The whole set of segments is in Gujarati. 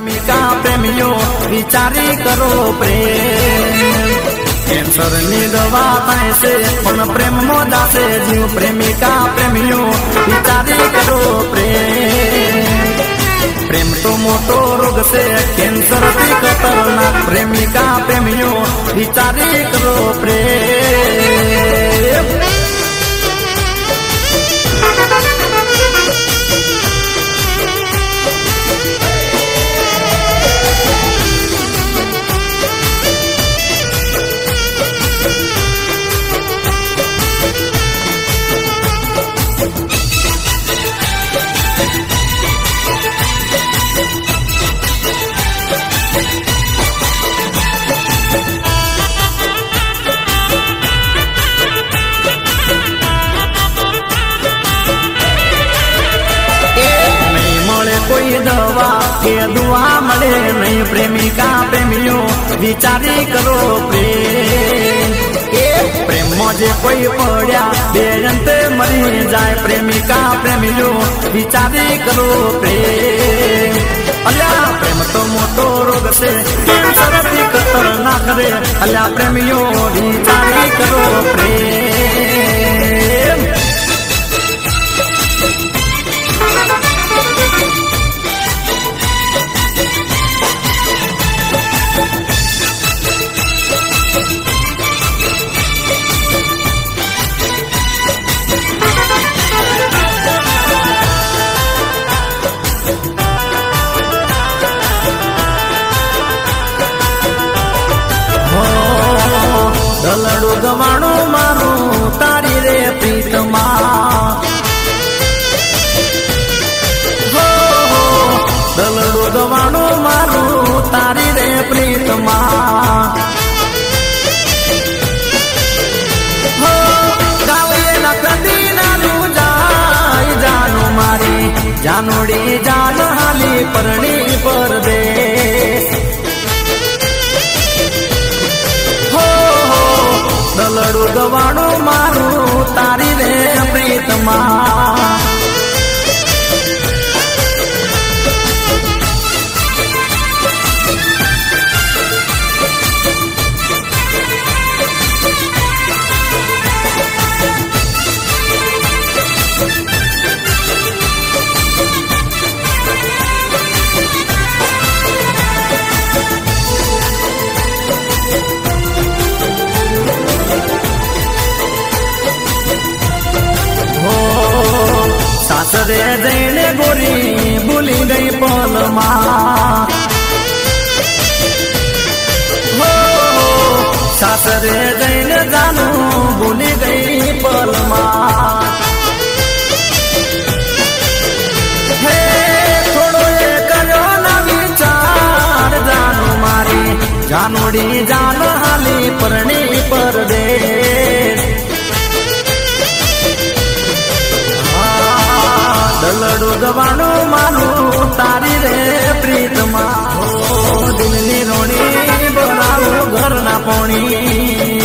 પ્રેમિકા પ્રેમીઓ, વિચારી કરો પ્રેમ. કેન્સરની દવા થાય પણ પ્રેમ મોદાશે જીવ પ્રેમિકા પ્રેમીઓ, વિચારી કરો પ્રેમ. પ્રેમ તો મોટો રોગ છે, કેન્સરથી ખતરનાક પ્રેમિકા પ્રેમીઓ, વિચારી કરો પ્રેમ. કે દુઆ મળે નહીં પ્રેમિકા પ્રેમીઓ, વિચારી કરો પ્રેમ. એ પ્રેમમાં જે કોઈ પડ્યા, બે અંતે મરી જાય, પ્રેમિકા પ્રેમીઓ, વિચારી કરો પ્રેમ. અલ્યા, પ્રેમ તો મોટો રોગ છે કેન્સરથી ખતરનાક રે અલ્યા, પ્રેમીઓ, વિચારી કરો પ્રેમ. દલડું ગવાણું મારું, તારી રે પ્રીતમાં. દલડું ગવાણું મારું, તારી રે પ્રીતમાં. મારી જાનુડી જાન હાલી પરણી પરદેશ ગવાણું મારું. સાસરે જઈને ગોરી ભૂલી ગઈ પલમાં સાસરે જઈને જાનું ભૂલી ગઈ પલમાં હે થોડો એ કર્યો ના વિચાર જાનું મારી જાનુડી જાન હાલી પરણી પરદેશ દલડું ગવાનું માનું, તારી રે પ્રીતમાં. દિલની રોણી બનાવું ઘરના પોણી.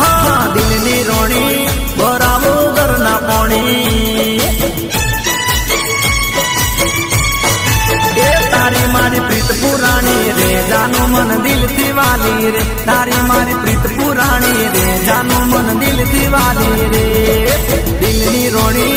હા, દિલની રોણી બરાવું ઘરના પોણી. એ તારી મારી પ્રીત પુરાણી રે, જાનું મન દિલથી વાલી રે. તારી મારી પ્રીત પુરાણી રે જાનું મન દિલ દિવાળી રે. દિલની રોણી